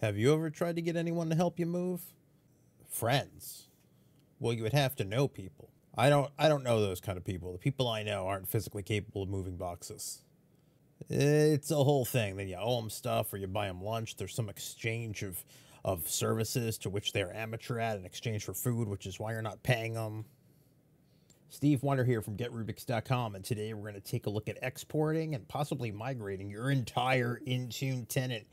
Have you ever tried to get anyone to help you move? Friends. Well, you would have to know people. I don't I don't know those kind of people. The people I know aren't physically capable of moving boxes. It's a whole thing. Then you owe them stuff or you buy them lunch. There's some exchange of of services to which they're amateur at in exchange for food, which is why you're not paying them. Steve Weiner here from GetRubix.com, and today we're going to take a look at exporting and possibly migrating your entire Intune tenant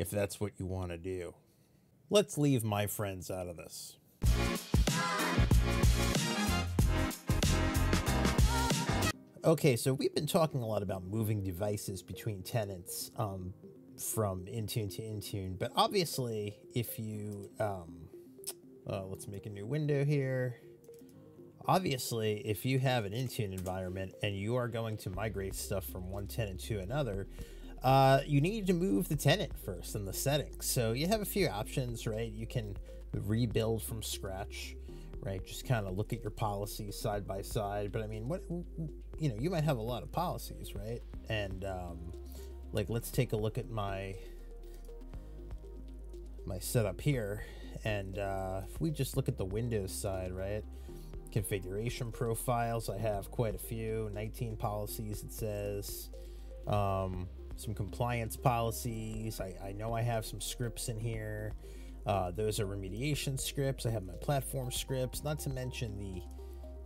if that's what you want to do. Let's leave my friends out of this. Okay, so we've been talking a lot about moving devices between tenants um, from Intune to Intune, but obviously, if you um, uh, let's make a new window here. Obviously, if you have an Intune environment and you are going to migrate stuff from one tenant to another, uh, you need to move the tenant first in the settings. So you have a few options, right? You can rebuild from scratch, right? Just kind of look at your policies side by side. But I mean, what you know, you might have a lot of policies, right? And um, like, let's take a look at my my setup here. And uh, if we just look at the Windows side, right? Configuration profiles, I have quite a few. 19 policies, it says. Um, some compliance policies. I, I know I have some scripts in here. Uh, those are remediation scripts. I have my platform scripts, not to mention the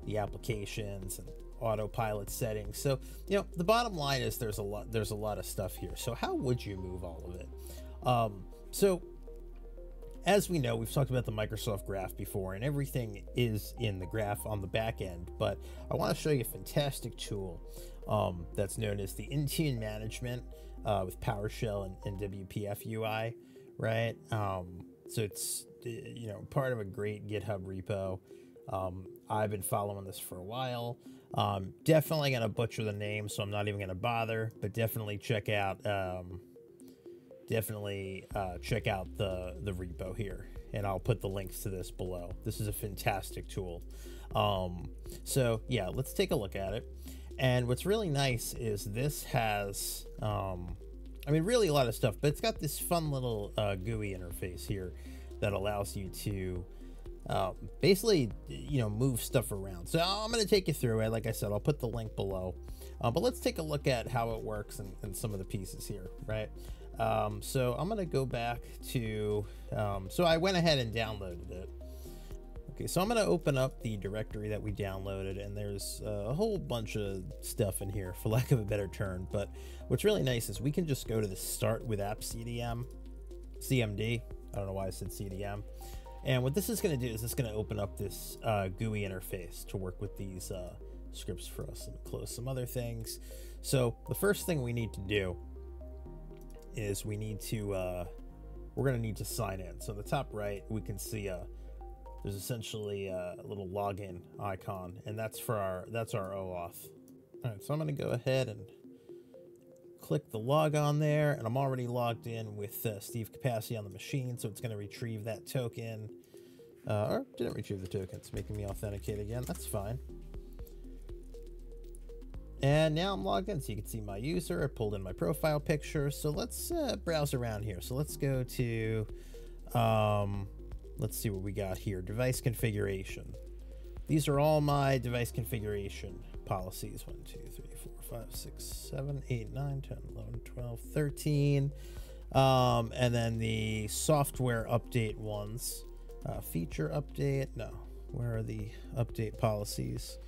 the applications and autopilot settings. So, you know, the bottom line is there's a lot there's a lot of stuff here. So, how would you move all of it? Um, so, as we know, we've talked about the Microsoft Graph before, and everything is in the graph on the back end. But I want to show you a fantastic tool um, that's known as the Intune Management uh, with PowerShell and, and WPF UI, right? Um, so it's you know part of a great GitHub repo. Um, I've been following this for a while. Um, definitely gonna butcher the name, so I'm not even gonna bother. But definitely check out, um, definitely uh, check out the the repo here, and I'll put the links to this below. This is a fantastic tool. Um, so yeah, let's take a look at it. And what's really nice is this has, um, I mean, really a lot of stuff, but it's got this fun little uh, GUI interface here that allows you to uh, basically, you know, move stuff around. So I'm going to take you through it. Like I said, I'll put the link below. Uh, but let's take a look at how it works and, and some of the pieces here, right? Um, so I'm going to go back to, um, so I went ahead and downloaded it. Okay, so I'm going to open up the directory that we downloaded, and there's a whole bunch of stuff in here, for lack of a better term. But what's really nice is we can just go to the Start with App CDM, CMD. I don't know why I said CDM. And what this is going to do is it's going to open up this uh, GUI interface to work with these uh, scripts for us. and close some other things. So the first thing we need to do is we need to, uh, we're going to need to sign in. So in the top right, we can see a, there's essentially a little login icon, and that's for our, that's our OAuth. All right, so I'm going to go ahead and click the log on there and I'm already logged in with uh, Steve Capacity on the machine so it's going to retrieve that token. Uh, or didn't retrieve the token it's making me authenticate again that's fine. And now I'm logged in so you can see my user I pulled in my profile picture. So let's uh, browse around here. So let's go to um, let's see what we got here device configuration these are all my device configuration policies 1 2 3 5, 6, 7, 8, 9, 10, 11, 12, 13. Um, and then the software update ones. Uh, feature update. No. Where are the update policies?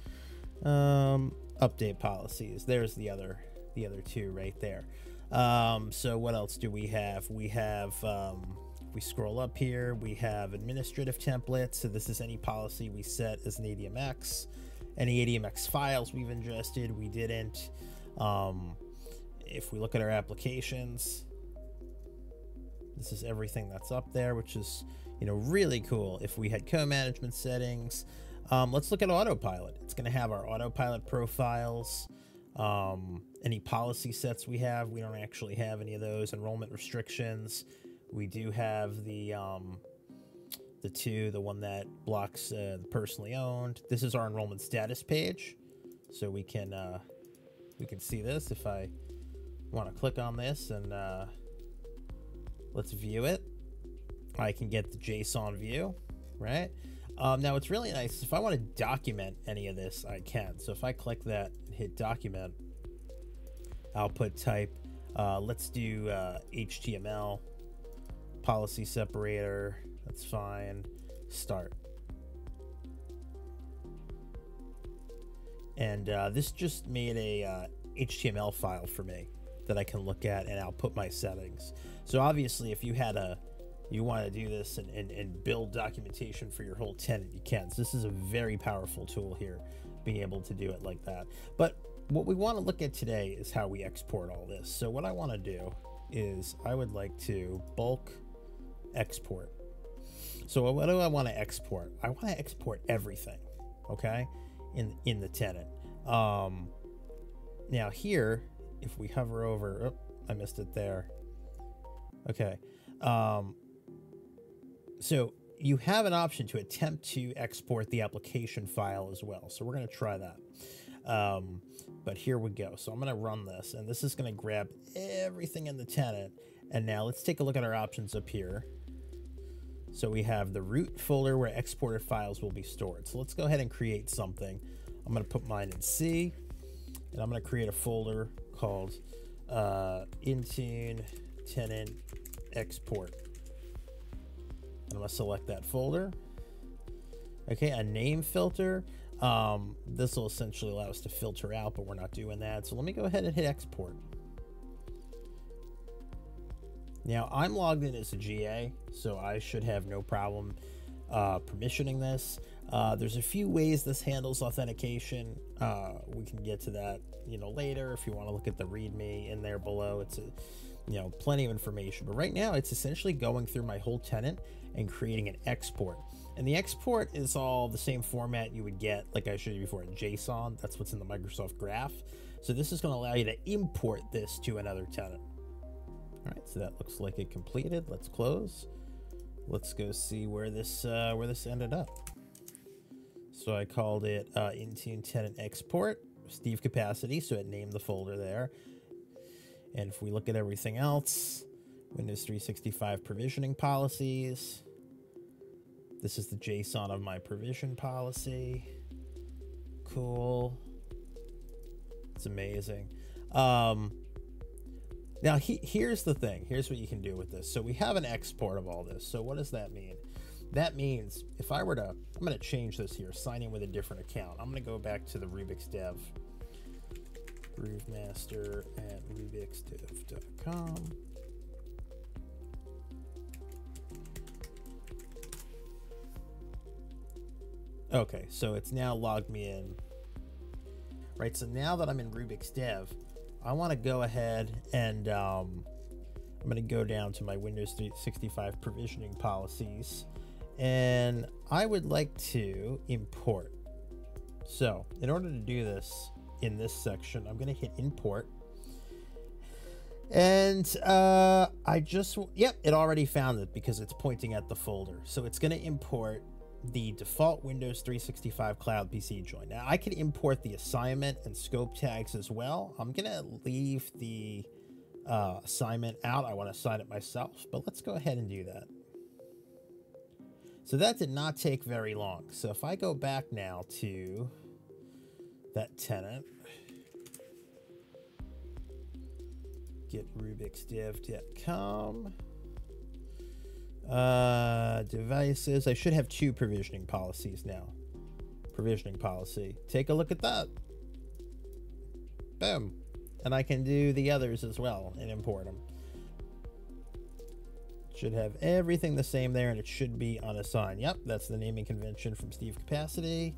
Um, update policies. There's the other the other two right there. Um, so what else do we have? We have um, we scroll up here, we have administrative templates. So this is any policy we set as an ADMX any ADMX files we've ingested, we didn't. Um, if we look at our applications, this is everything that's up there, which is, you know, really cool. If we had co-management settings, um, let's look at autopilot. It's going to have our autopilot profiles, um, any policy sets we have. We don't actually have any of those enrollment restrictions. We do have the um, the two, the one that blocks uh, the personally owned. This is our enrollment status page, so we can uh, we can see this if I want to click on this and uh, let's view it. I can get the JSON view, right? Um, now, what's really nice if I want to document any of this, I can. So if I click that, hit document, output type, uh, let's do uh, HTML, policy separator, that's fine, start. And uh, this just made a HTML uh, file for me that I can look at and I'll put my settings. So obviously if you had a you want to do this and, and, and build documentation for your whole tenant, you can. So this is a very powerful tool here, being able to do it like that. But what we want to look at today is how we export all this. So what I want to do is I would like to bulk export. So what do I want to export? I want to export everything, okay, in in the tenant. Um, now here, if we hover over, oh, I missed it there. Okay. Um, so you have an option to attempt to export the application file as well. So we're going to try that. Um, but here we go. So I'm going to run this, and this is going to grab everything in the tenant. And now let's take a look at our options up here. So we have the root folder where exported files will be stored. So let's go ahead and create something. I'm going to put mine in C, and I'm going to create a folder called uh, Intune tenant export. I'm going to select that folder. Okay, a name filter. Um, this will essentially allow us to filter out, but we're not doing that. So let me go ahead and hit export. Now I'm logged in as a GA, so I should have no problem uh, permissioning this. Uh, there's a few ways this handles authentication. Uh, we can get to that, you know, later if you want to look at the README in there below. It's a, you know, plenty of information. But right now, it's essentially going through my whole tenant and creating an export. And the export is all the same format you would get, like I showed you before, in JSON. That's what's in the Microsoft Graph. So this is going to allow you to import this to another tenant. All right, so that looks like it completed. Let's close. Let's go see where this uh, where this ended up. So I called it uh, Intune Tenant Export, Steve Capacity, so it named the folder there. And if we look at everything else, Windows 365 provisioning policies, this is the JSON of my provision policy. Cool. It's amazing. Um, now, he, here's the thing. Here's what you can do with this. So we have an export of all this. So what does that mean? That means if I were to, I'm going to change this here, sign in with a different account. I'm going to go back to the Rubix Dev, Groovemaster at rubixdev.com. Okay, so it's now logged me in. Right, so now that I'm in Rubix Dev, I want to go ahead and um, I'm going to go down to my Windows 365 provisioning policies and I would like to import. So in order to do this in this section, I'm going to hit import and uh, I just, yep, it already found it because it's pointing at the folder. So it's going to import the default Windows 365 Cloud PC join. Now I can import the assignment and scope tags as well. I'm gonna leave the uh, assignment out. I want to assign it myself, but let's go ahead and do that. So that did not take very long. So if I go back now to that tenant, get rubixdev.com. Uh, devices. I should have two provisioning policies now. Provisioning policy. Take a look at that. Boom. And I can do the others as well and import them. Should have everything the same there and it should be unassigned. Yep, that's the naming convention from Steve Capacity.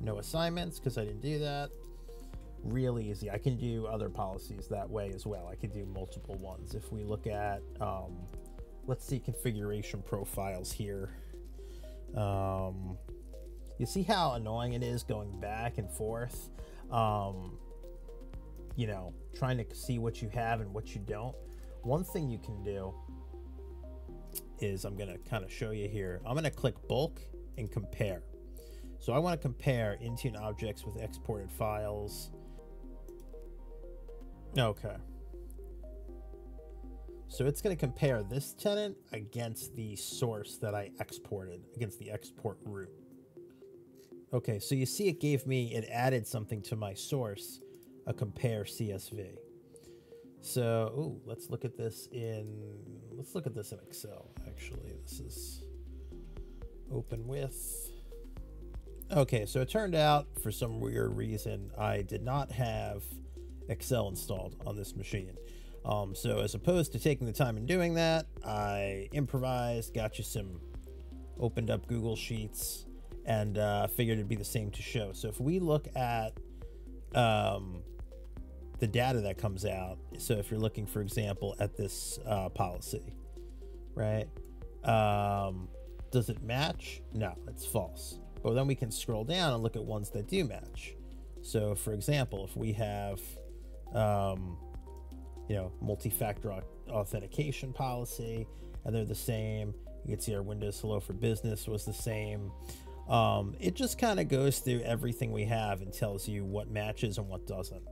No assignments because I didn't do that. Really easy. I can do other policies that way as well. I can do multiple ones. If we look at um, let's see configuration profiles here. Um, you see how annoying it is going back and forth? Um, you know, trying to see what you have and what you don't. One thing you can do is I'm going to kind of show you here. I'm going to click bulk and compare. So I want to compare Intune objects with exported files. Okay. So it's going to compare this tenant against the source that I exported, against the export root. Okay, so you see it gave me, it added something to my source, a compare CSV. So, ooh, let's look at this in, let's look at this in Excel, actually. This is open with. Okay, so it turned out, for some weird reason, I did not have Excel installed on this machine. Um, so as opposed to taking the time and doing that, I improvised, got you some, opened up Google Sheets, and uh, figured it'd be the same to show. So if we look at um, the data that comes out, so if you're looking, for example, at this uh, policy, right? Um, does it match? No, it's false. But then we can scroll down and look at ones that do match. So, for example, if we have um, you know, multi-factor authentication policy, and they're the same. You can see our Windows Hello for Business was the same. Um, it just kind of goes through everything we have and tells you what matches and what doesn't.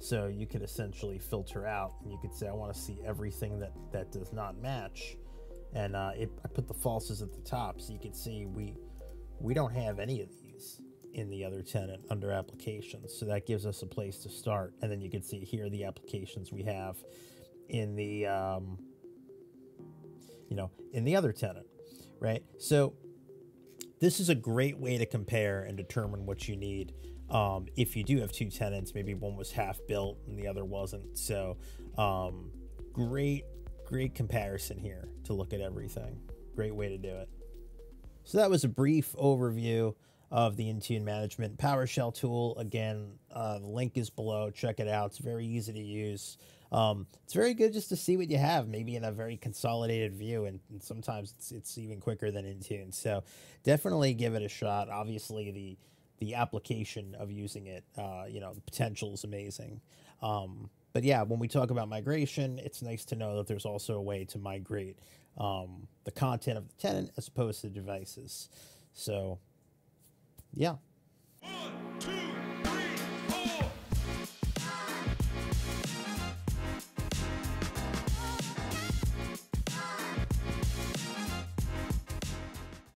So you could essentially filter out, and you could say, I want to see everything that that does not match, and uh, it, I put the falses at the top, so you can see we we don't have any of these in the other tenant under applications. So that gives us a place to start. And then you can see here the applications we have in the, um, you know, in the other tenant, right? So this is a great way to compare and determine what you need. Um, if you do have two tenants, maybe one was half built and the other wasn't. So um, great, great comparison here to look at everything. Great way to do it. So that was a brief overview of the Intune Management PowerShell tool. Again, uh, the link is below. Check it out. It's very easy to use. Um, it's very good just to see what you have, maybe in a very consolidated view, and, and, sometimes it's, it's even quicker than Intune. So definitely give it a shot. Obviously, the the application of using it, uh, you know, the potential is amazing. Um, but yeah, when we talk about migration, it's nice to know that there's also a way to migrate um, the content of the tenant as opposed to devices. So yeah.